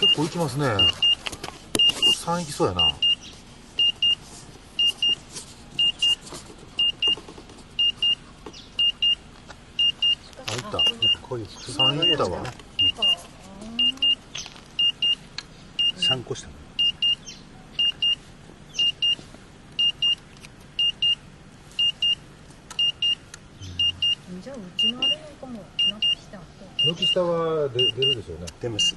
結構行きますね。3行きそうやな。あ行った。こういう3行ったわ。3個したじゃあうちのあれなんかもなってきた。軒下は出出るでしょうね。出ます。